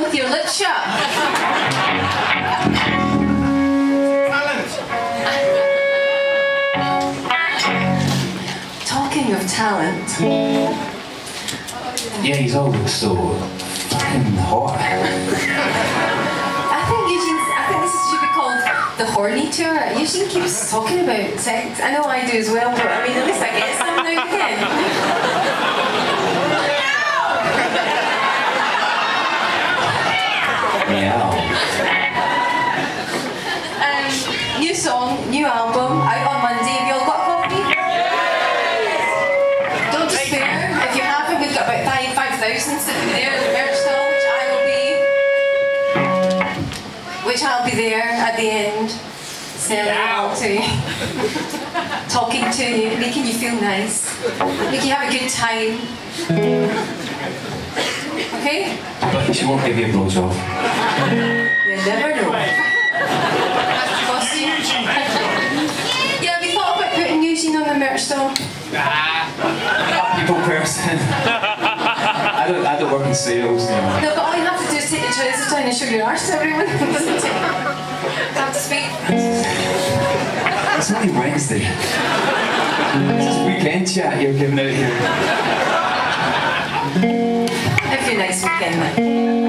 with your lips shut. Talking of talent. Yeah, he's always so fucking hot. I think Eugene, I think this should be called the horny tour. Eugene keeps talking about sex. I know I do as well, but I mean, at least I get some now and again. which I'll be there at the end, selling it all to you, talking to you, making you feel nice, making you have a good time. Okay? But she won't give you a blowjob. You never know. Costume. yeah, we thought about putting Eugene on the merch stall. People person. I don't, I don't work in sales, you know. No, but all you have to do your trousers show your arse to everyone. Doesn't it? Have to speak. It's only Wednesday. This is weekend chat you're giving out here. Have a nice weekend, man.